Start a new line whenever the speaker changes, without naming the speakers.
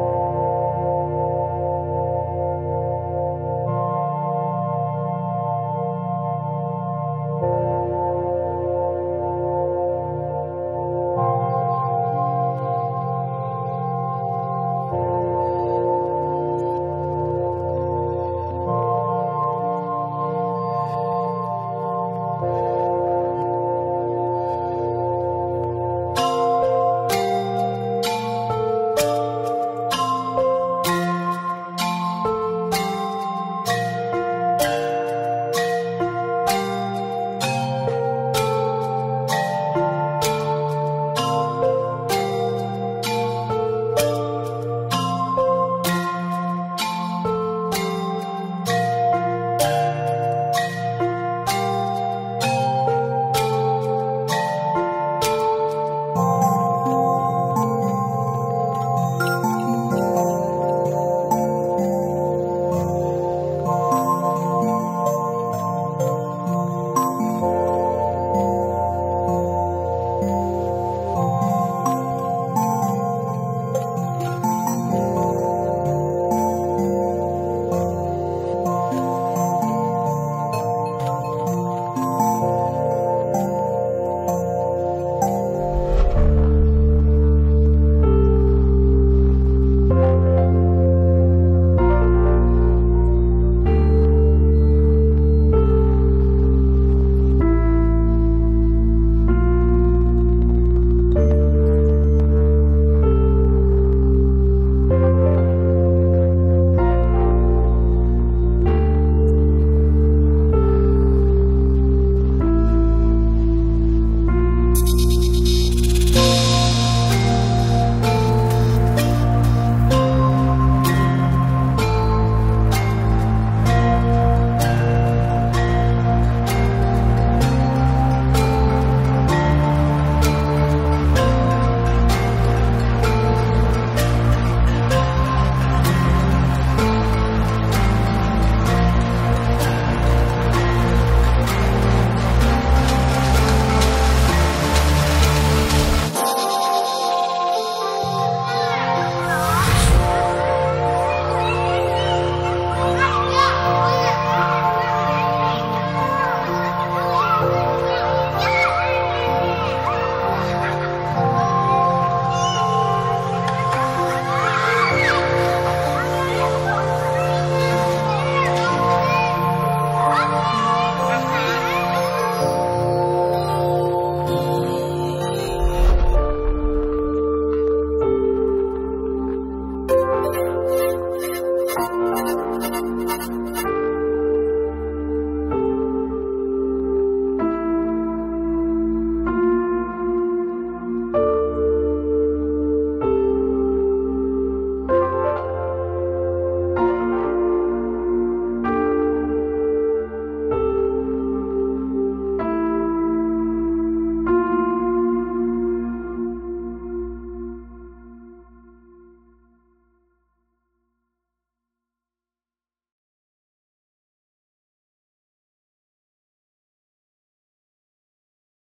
you